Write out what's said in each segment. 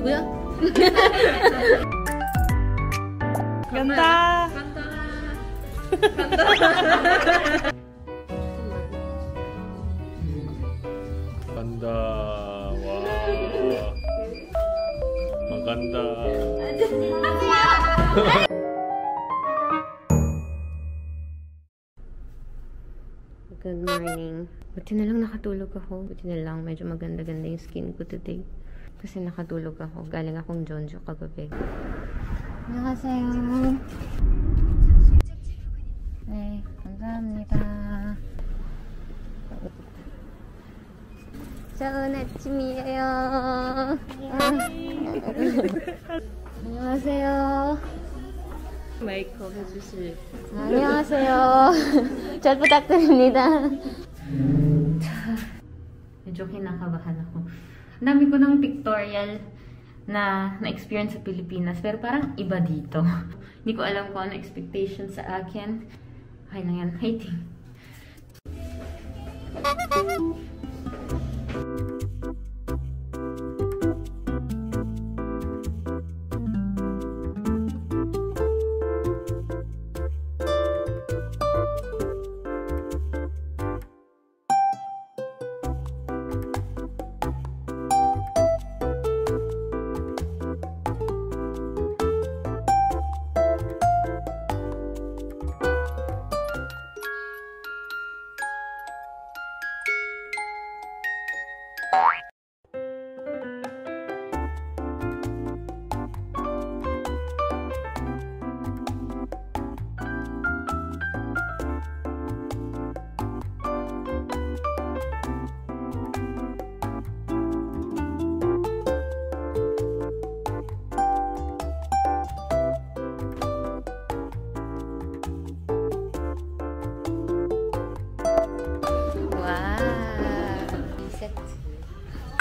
누구야? 간다. 간다. 와. maganda. Good morning. Buti na lang nakatulog ako. Buti na lang medyo maganda-ganda yung skin ko today. Kasi nakatulog ako. Galing akong Jonjo kagabi. 안녕하세요. 네, 감사합니다. 좋은 아침이에요. 안녕하세요. 메이크업 해주실. 안녕하세요. 잘 부탁드립니다. Medyo kinakabahan ako. Ang dami ko ng pictorial na na-experience sa Pilipinas, pero parang iba dito. Hindi ko alam kung ano expectation sa akin. Okay lang yan. Waiting.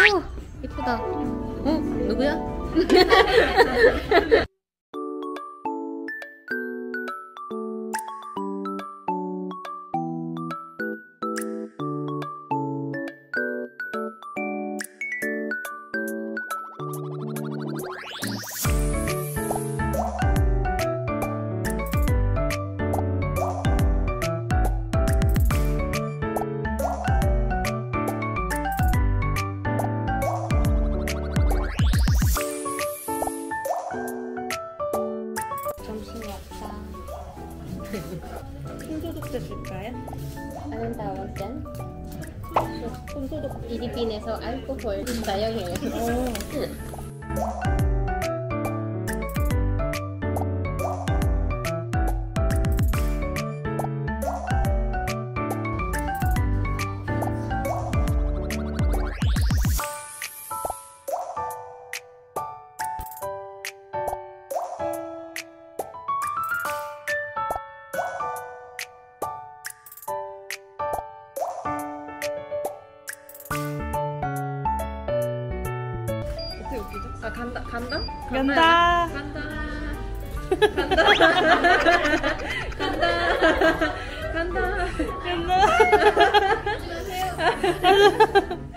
오! 이쁘다. 어? 누구야? 잔. 군소독 필리핀에서 알코올 사용해요. 아 간다 간다? 간다. 간다. 간다. 간다. 간다.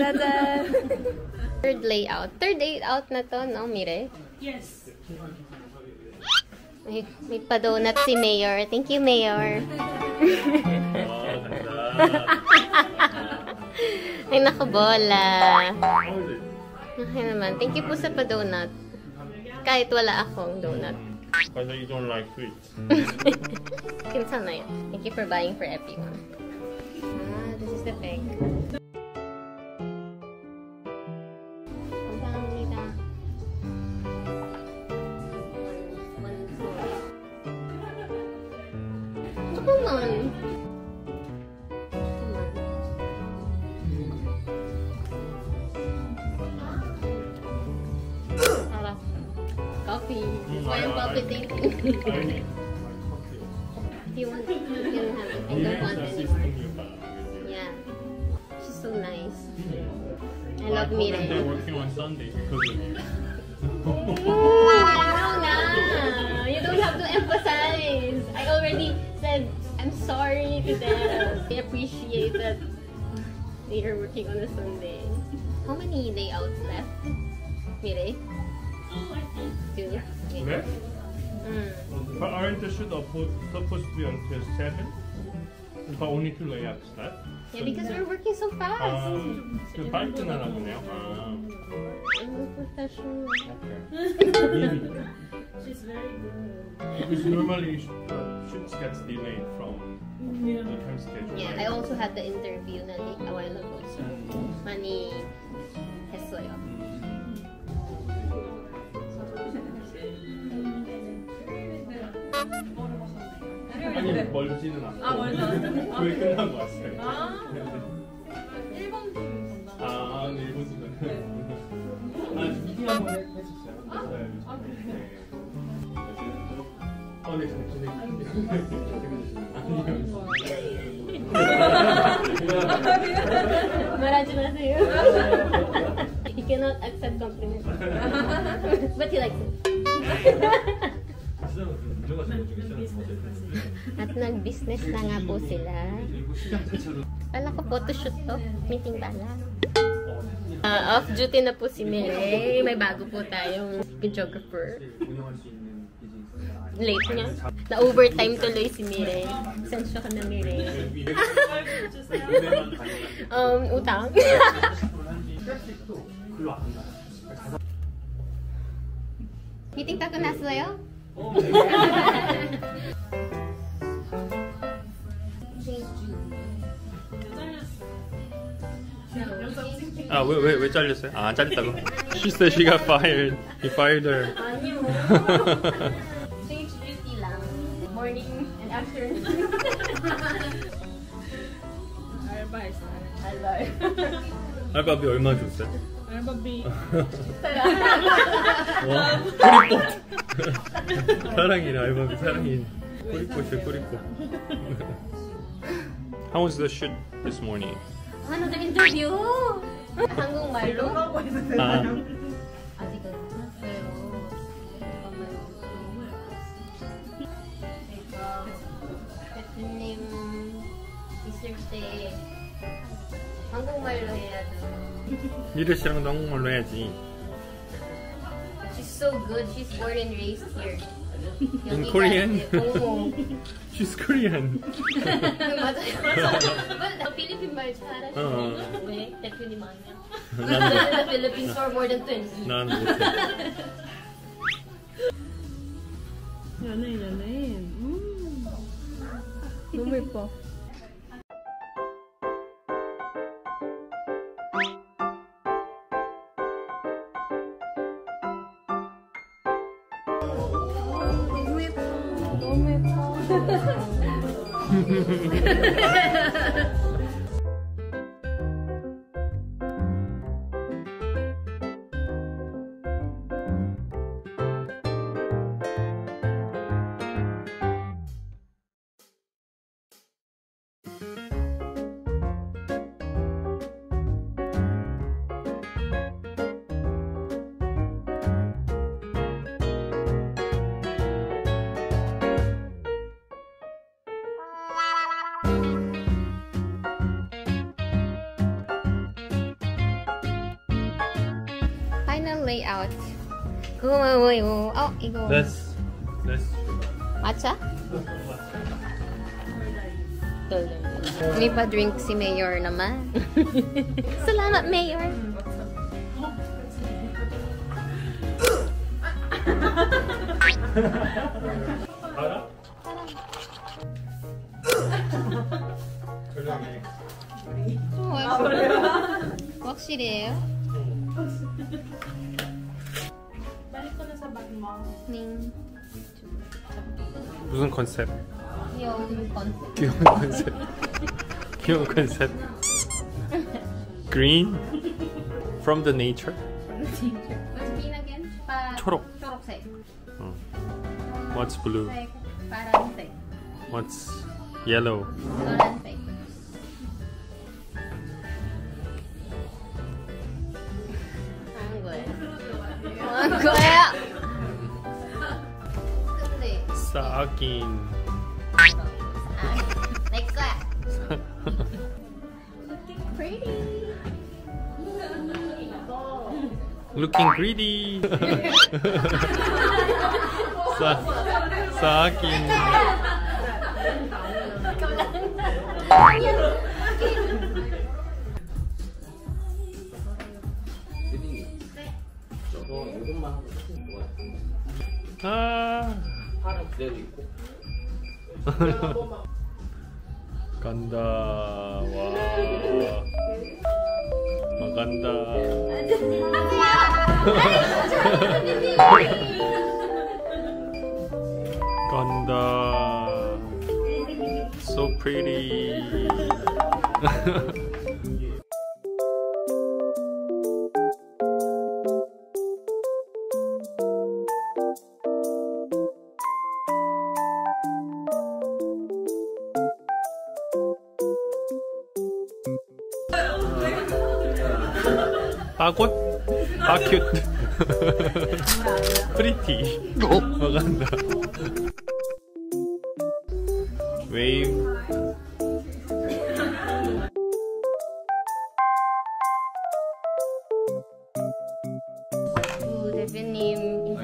Tada! Third layout. Third layout na to, no, Mire? Yes. May, may pa-donut si Mayor. Thank you, Mayor. Ay, naku, bola. Okay naman. Thank you po sa pa-donut. Kahit wala akong donut. Kasi you don't like sweets. Kinsa na yan. Thank you for buying for everyone. Ah, this is the peg. You want? You can have it. I don't want anymore. Yeah. She's so nice. I love They're Mirai. working on Sunday because of you. No. You don't have to emphasize. I already said I'm sorry to them. I appreciate that they are working on a Sunday. How many day outs left? Mire? Two. 왜? Mm. But aren't the shoot supposed supposed to be until seven? But only two layouts left. Yeah, because we're working so fast. 아, 그 빨리 끝나나 보네요. 아. I'm a professional. She's very good. Because normally uh, shoots gets delayed from the time schedule. Yeah, I also had the interview na like a while ago. So, 많이 했어요. 아니 네. 멀지는 않고. 아, 멀지 않고. 아, 교회 끝나고 왔어요. 아, 일본 팀 담당. 아, 아 네, 일본 순간 네. 아 미팅 한번 했었어요. 아, 아, 그래요? 아, 네, 어네 잠시만요 말하지 마세요. you cannot accept compliments. What 진짜로 그 문제가 생겨 중에 At nag-business na nga po sila. Kala ko photoshoot to. Meeting pala. Ah, off duty na po si Mireille. May bago po tayong videographer. Late niya. Na-overtime tuloy si Mireille. Sensya ka na Mireille. um, utang. Meeting tato nas어 아, 왜, 왜, 왜 잘렸어요? 아, 잘렸다고? She said she got fired. You fired her. 아니요. Stage duty lang. Morning and afternoon. 알바했어. Alright. 알바비 얼마 줬어요? 알바비. 와, 꼬리꽃. 사랑이네, 알바비 사랑이. 꼬리꽃이야, 꼬리꽃. How was the shoot this morning? ano the interview? 한국말로? 아, 아직 안 끝났어요. 제가 대표님 있을 때 한국말로 해야 돼. 미래 씨랑도 한국말로 해야지. She's so good. She's born and raised here. In 여기가 Korean? 이제- Oo. She's Korean. 맞아요. Well, Philippine 말 잘하시네. 어. 왜? 대표님 아니야? 난, in the Philippines for more than 20. 난 못해. 연예인, 연예인. 음. 너무 예뻐. めか。예뻐. Final layout. 고마워요. 어, 이거. Let's, let's. Matcha? May pa-drink si Mayor naman. Salamat, Mayor. 알아? 그러네. 확실해요? Balik ko na sa bag mo. ning. 무슨 컨셉? Yung concept. 귀여운 컨셉. 귀여운 컨셉. Green from the nature. What's green again? Pa 초록. 초록색. What's blue? Like, paran색. What's yellow? Noran색. akin. Next one. Looking pretty. Looking greedy. sa sa akin. Ah. 그대로 있고. 간다. 와. 막간다. 어, 간다. So pretty. 빠꽃? 빠큐트. 아, 프리티. 어? 어간다. 웨이브. 대표님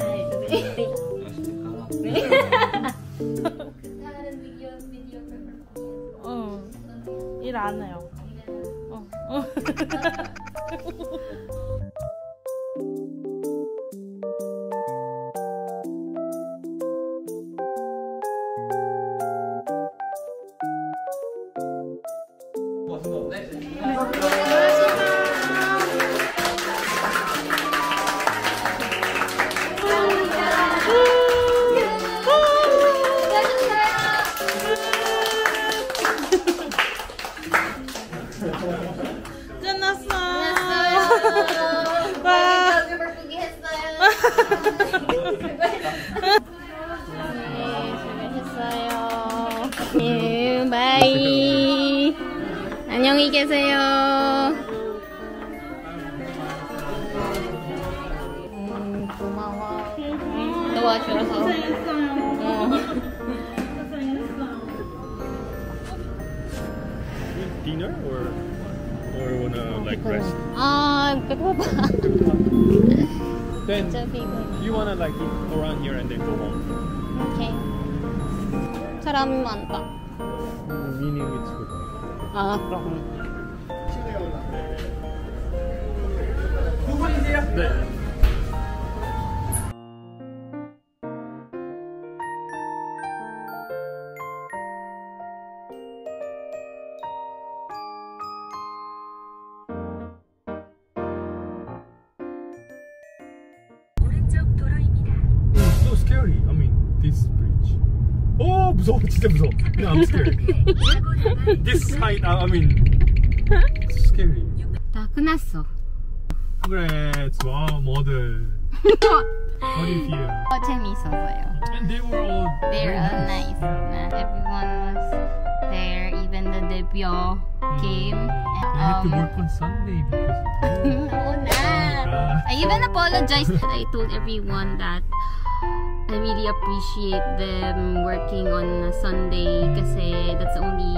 안 해요. 어. 어. Dinner or or wanna like rest? 아, 배고파. Then 진짜 피곤. you wanna like eat around here and then go home. 오케이. 사람이 많다. Meaning it's good. 아, 그럼. 네. It's so scary. I mean, this bridge. 어 무서워 진짜 무서워. No, I'm scared. this height, I I mean, it's scary. 다 끝났어. Congrats, wow, model. How do you feel? 어, 재밌었어요. And they were all They're very all nice. Na everyone was there. Even the debut came. I had to Um, work on Sunday because of you. Oo na. I even apologized. I told everyone that I really appreciate them working on a Sunday kasi that's the only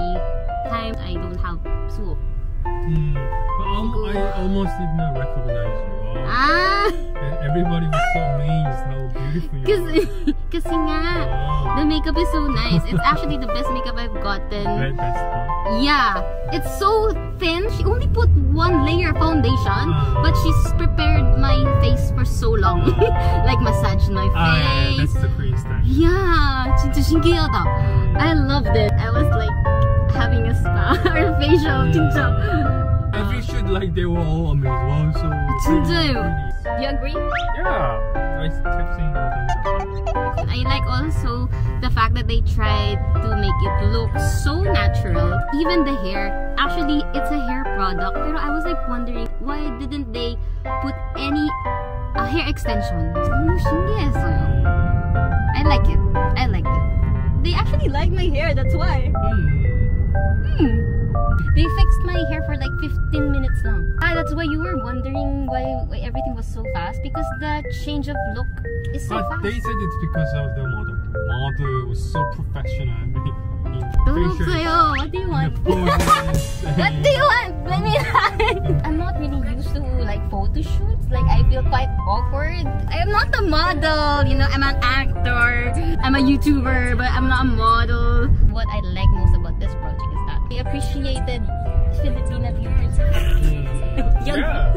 time I don't have soup. Mm. But I almost did not recognize you. Wow. Ah! And everybody was so amazed how beautiful you Kasi, were. kasi nga, Wow. the makeup is so nice. It's actually the best makeup I've gotten. Red best huh? Yeah, it's so thin. She only put one layer of foundation, but she's prepared my face for so long. like massaged my Ah, yeah, yeah, face. that's the Korean style. Yeah, 진짜 신기하다. I loved it. I was like having a spa or facial. 진짜. Every shoot like they were all amazed. Wow, so pretty, 진짜요? pretty. You agree? Yeah, I kept saying maganda. I like also the fact that they tried to make it look so natural. Even the hair, actually, it's a hair product. Pero I was like wondering, why didn't they put any uh, hair extension? 너무 신기했어요. I like it. I like it. They actually like my hair, that's why. Hmm. They fixed my hair for like 15 minutes long. Ah, that's why you were wondering why, why everything was so fast because the change of look is so But fast. they said it's because of the model. Model was so professional. in Tulog facial- sa'yo. What do you want? What do you want? Let me I'm not really used to like photo shoots. Like I feel quite awkward. I am not a model, you know, I'm an actor. I'm a YouTuber, but I'm not a model. What I like most about this project is that I appreciated Filipina beauty. Hmm. Yeah.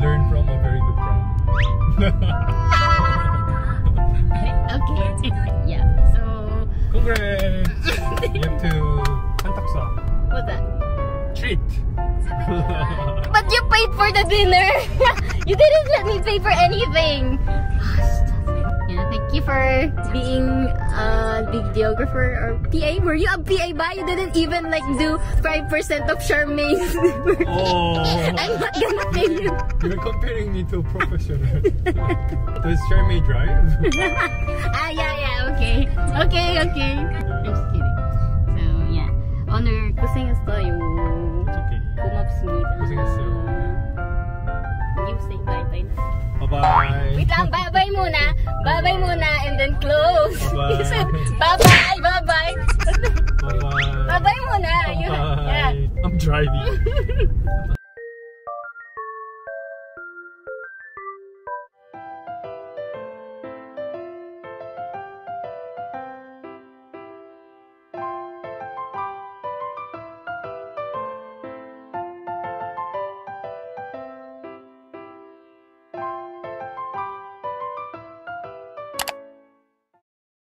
appreciate Maybe they learn from a very good brand. okay. yeah. So Congrats! you have to 한탁사 what's that? treat. But you paid for the dinner. you didn't let me pay for anything. Yeah, thank you for being a videographer or PA. Were you a PA ba? You didn't even like do 5% of Charmaine's. oh, I'm not gonna pay you. you're comparing me to a professional. Does Charmaine drive? ah, yeah, yeah, okay. Okay, okay. I'm just kidding. So, yeah. 오늘 고생했어요. It's okay. 고맙습니다. 고생했어요. You say bye-bye na. Bye-bye. Wait lang, bye-bye muna. and close. Bye-bye. bye-bye, bye-bye. Bye-bye. Muna. Bye-bye. Yeah. I'm driving.